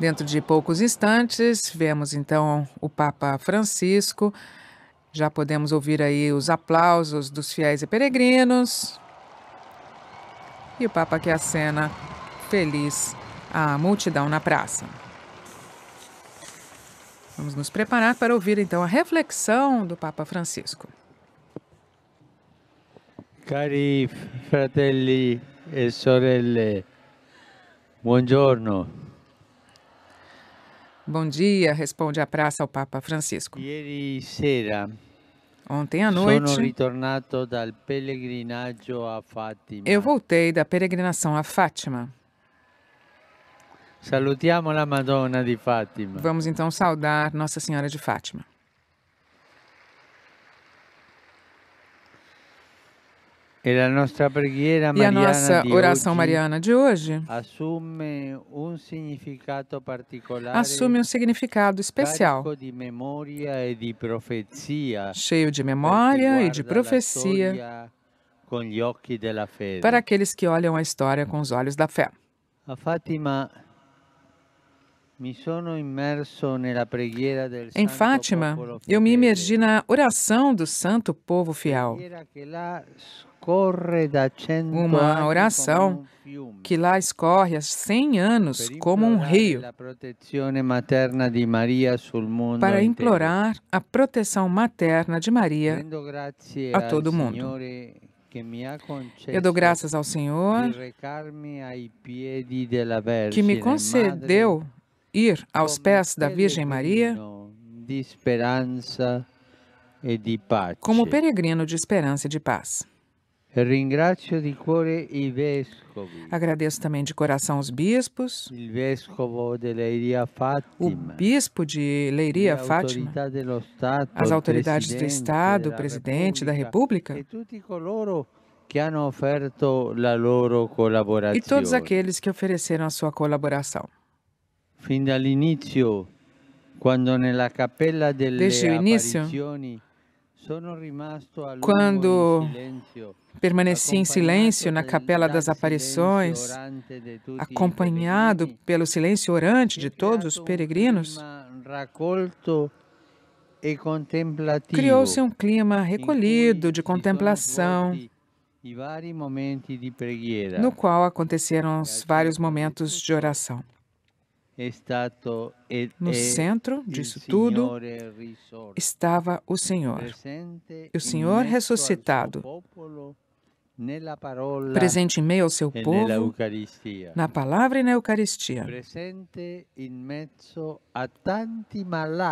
Dentro de poucos instantes, vemos então o Papa Francisco. Já podemos ouvir aí os aplausos dos fiéis e peregrinos. E o Papa que acena feliz a multidão na praça. Vamos nos preparar para ouvir então a reflexão do Papa Francisco. Cari fratelli e sorelle, buongiorno. Bom dia, responde a praça ao Papa Francisco. Ieri sera Ontem à noite eu voltei da peregrinação a Fátima. Salutiamo la Madonna di Fatima. Vamos então saudar Nossa Senhora de Fátima. E la nostra preghiera E a mariana nossa oração mariana de hoje assume un significato particolare assume um significado especial, di memoria e di profezia cheio de memória e de profecia para aqueles que olham a história com os olhos da fé. A Fatima Em Fátima, eu me imergi na oração do santo povo fiel, Uma oração que lá escorre há 100 anos como um rio, para implorar a proteção materna de Maria. A todo mundo. Eu dou graças ao Senhor que me concedeu ir aos pés da Virgem Maria como peregrino de esperança e de paz. Agradeço também de coração os bispos, o bispo de Leiria, le Fátima, as autoridades do Estado, o presidente da República. e todos aqueles que ofereceram a sua colaboração. Desde o início, apparizioni sono rimasto a lungo quando in silenzio, Permaneci em silêncio na Capela das Aparições, acompanhado pelo silêncio orante de todos os peregrinos, criou-se um clima recolhido de contemplação, no qual aconteceram os vários momentos de oração. Ed No centro disso tudo estava o Senhor, E o Senhor ressuscitado, presente em meio ao seu povo, na palavra e na Eucaristia,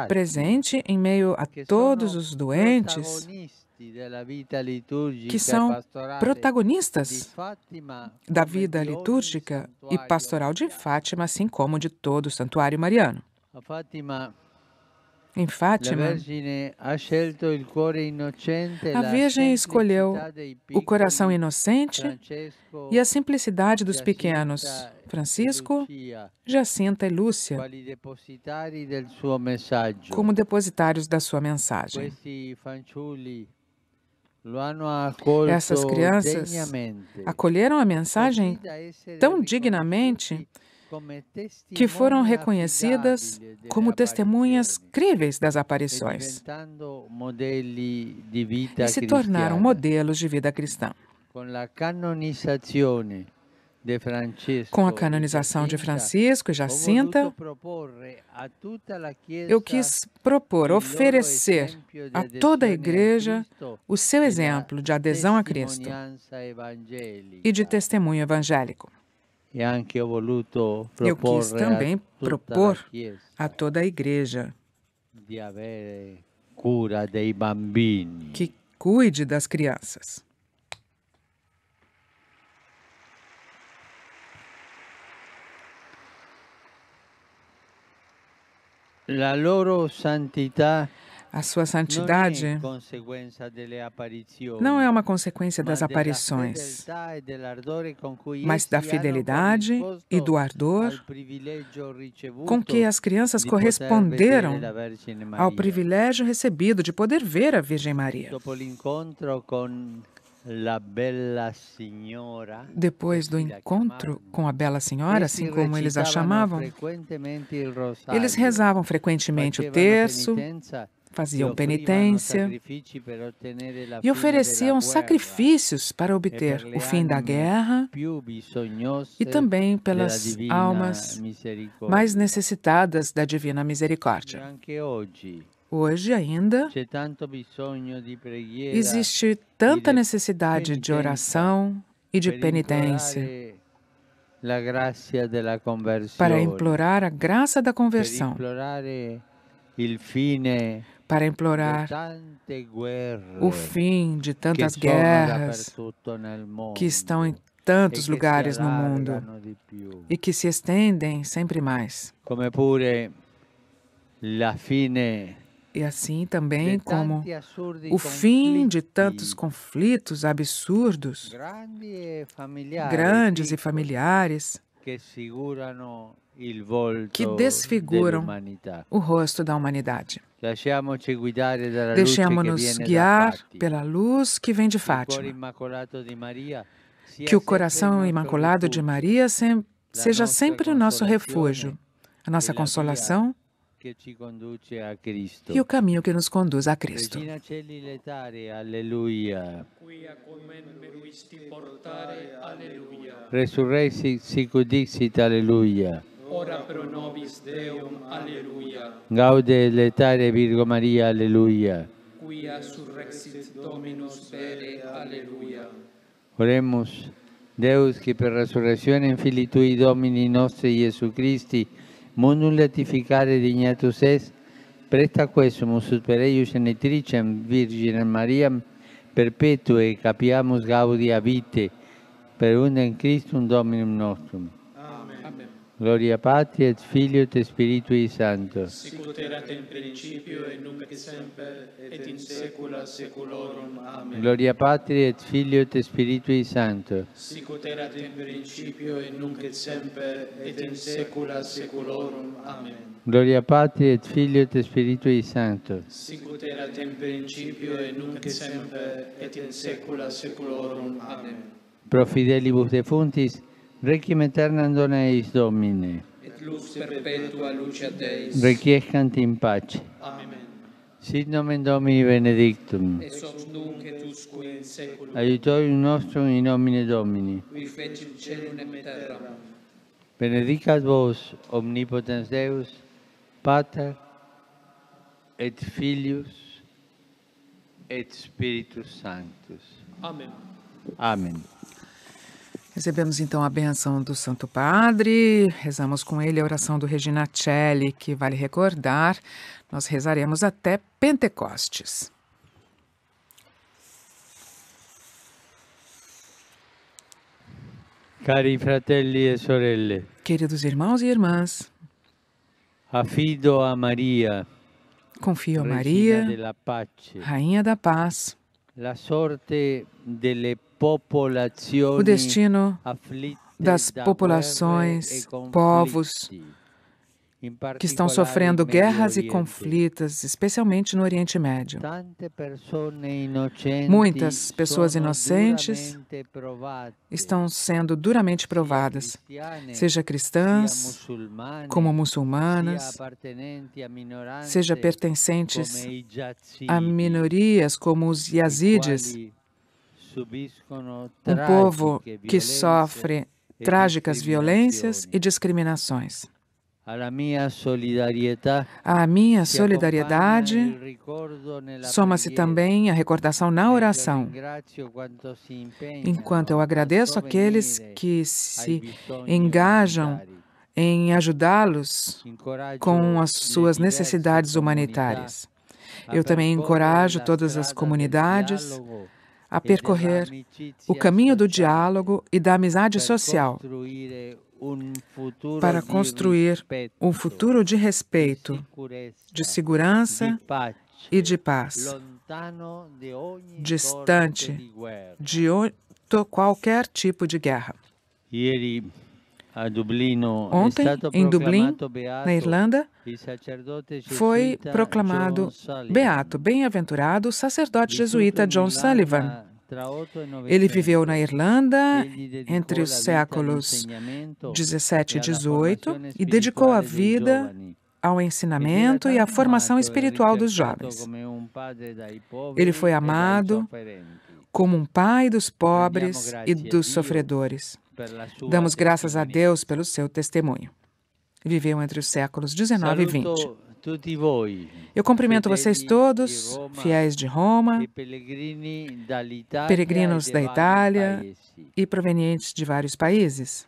Presente em meio a todos os doentes que são protagonistas da vida litúrgica e pastoral de. Fátima, assim como de todo o santuário mariano. Em Fátima, a Virgem escolheu o coração inocente e a simplicidade dos pequenos, Francisco, Jacinta e Lúcia, como depositários da sua mensagem. Essas crianças Acolheram a mensagem tão dignamente que foram reconhecidas como testemunhas críveis das aparições e se tornaram modelos de vida cristã. Com a canonização de Francisco e Jacinta, eu quis propor, oferecer a toda a igreja o seu exemplo de adesão a Cristo e de testemunho evangélico. Eu quis também a tutta propor a toda a igreja di avere cura dei bambini. que cuide das crianças. La loro santità A sua santidade não é uma consequência das aparições, mas da fidelidade e do ardor com que as crianças corresponderam ao privilégio recebido de poder ver a Virgem Maria. Depois do encontro com a bela senhora, assim como eles a chamavam, eles rezavam frequentemente o terço, faziam penitência e ofereciam sacrifícios para obter o fim da guerra e também pelas almas mais necessitadas da divina misericórdia. Hoje ainda existe tanta de necessidade de oração e de penitência para implorar a graça da conversão, para implorar o fim de tantas guerras que estão em tantos lugares no mundo e que se estendem sempre mais. E assim também como o fim de tantos conflitos absurdos, grandes e familiares, que desfiguram o rosto da humanidade. Deixemos-nos guiar pela luz que vem de Fátima. Que o coração imaculado de Maria sem- seja sempre o nosso refúgio, a nossa la consolação e o caminho que nos conduz a Cristo. Resurrexit sic dixit, alleluia. Ora pro nobis Deum, alleluia. Gaude et letare Virgo Maria, alleluia. Quia surrexit Dominus vere, alleluia. Oremus, Deus, che per resurrezione in Filii Tui Domini nostri Gesù Christi, mundum latificare dignatus est, presta quesumus ut per eius genitricem Virginem Mariam, perpetue capiamus gaudia vite, per undem Christum Dominum nostrum. Gloria Patri et Filio et Spiritui Sancto. Sicut erat in principio et nunc et semper et in saecula saeculorum. Amen. Gloria Patri et Filio et Spiritui Sancto. Sicut erat in principio et nunc et semper et in saecula saeculorum. Amen. Gloria Patri et Filio et Spiritui Sancto. Sicut erat in principio et nunc et semper et in saecula saeculorum. Amen. Pro fidelibus defuntis, Requiem aeternam dona eis Domine. Et lux perpetua lucia Deis. Requiescant in pace. Amen. Sit nomen Domini benedictum. Et hoc nunc et usque in saeculum. Aiutorium nostrum in nomine Domini. Qui fecit celum et terram. Benedicat vos omnipotens Deus, Pater et Filius et Spiritus Sanctus. Amen. Amen. Recebemos então a benção do Santo Padre, rezamos com ele a oração do Regina Celli, que vale recordar, nós rezaremos até Pentecostes. Cari fratelli e sorelle, Queridos irmãos e irmãs, affido a Maria, confio a Maria, Rainha da Paz, la sorte delle o destino das da populações, povos que estão sofrendo guerras e conflitos, especialmente no Oriente Médio. Muitas pessoas inocentes Estão sendo duramente provadas, seja cristãs, como muçulmanas, seja pertencentes a minorias como os Yazidis, um povo que sofre trágicas violências e discriminações. A minha solidariedade soma-se também a recordação na oração, enquanto eu agradeço aqueles que se engajam em ajudá-los com as suas necessidades humanitárias. Eu também encorajo todas as comunidades a percorrer o caminho do diálogo e da amizade social para construir um futuro de respeito, de segurança e de paz, distante de qualquer tipo de guerra. Ontem, em Dublin, na Irlanda, foi proclamado beato, bem-aventurado o sacerdote jesuíta John Sullivan, Ele viveu na Irlanda entre os séculos 17 e 18 e dedicou a vida ao ensinamento e à formação espiritual dos jovens. Ele foi amado como um pai dos pobres e dos sofredores. Damos graças a Deus pelo seu testemunho. Viveu entre os séculos 19 e 20. Eu cumprimento vocês todos, fiéis de Roma, peregrinos da Itália e provenientes de vários países.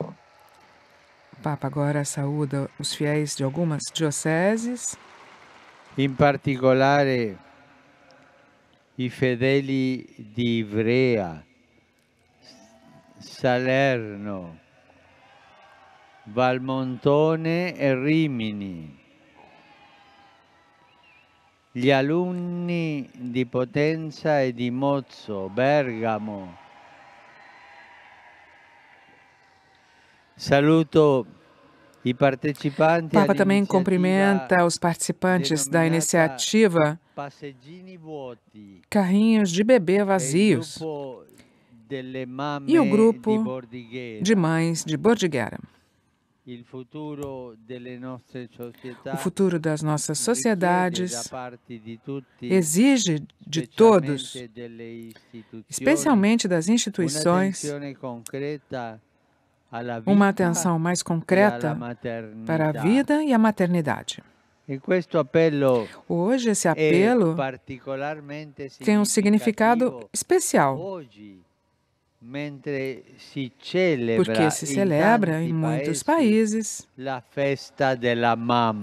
O Papa agora saúda os fiéis de algumas dioceses. Em particular, i fedeli di Ivrea, Salerno, Valmontone e Rimini. Gli alunni di Potenza e di Mozzo, Bergamo. Saluto i partecipanti Papa também cumprimenta os participantes da iniciativa. Carrinhos de Bebê Vazios e o grupo de mães de Bordighera. O futuro das nossas sociedades exige de todos, especialmente das instituições, uma atenção mais concreta para a vida e a maternidade. Hoje, esse apelo tem um significado especial porque se celebra em muitos países.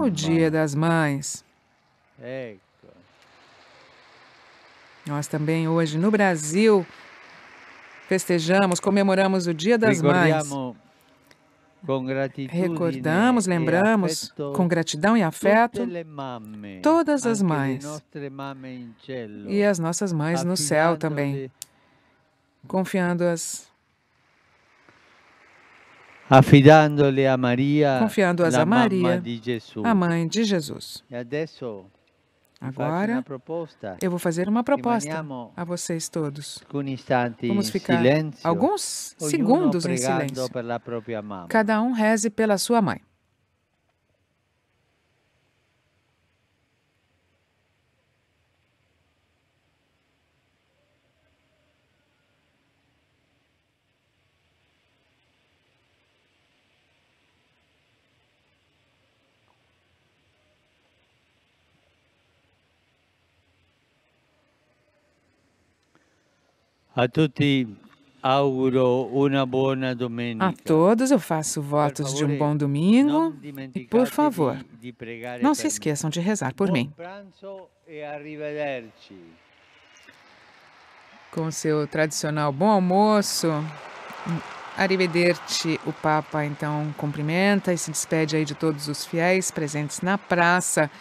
o Dia das Mães. Nós também hoje no Brasil festejamos, comemoramos o Dia das Mães. Recordamos, lembramos com gratidão e afeto todas as mães. e as nossas mães no céu também confiando-as affidandole a Maria, confiando-as a Maria, a mãe de Jesus. Agora, eu vou fazer uma proposta a vocês todos. Vamos ficar alguns segundos em silêncio. Cada um reze pela sua mãe. A tutti auguro una buona domenica. A todos eu faço votos de um bom domingo e, por favor, não se esqueçam de rezar por mim. Com seu tradicional bom almoço, arrivederci, o Papa então cumprimenta e se despede aí de todos os fiéis presentes na praça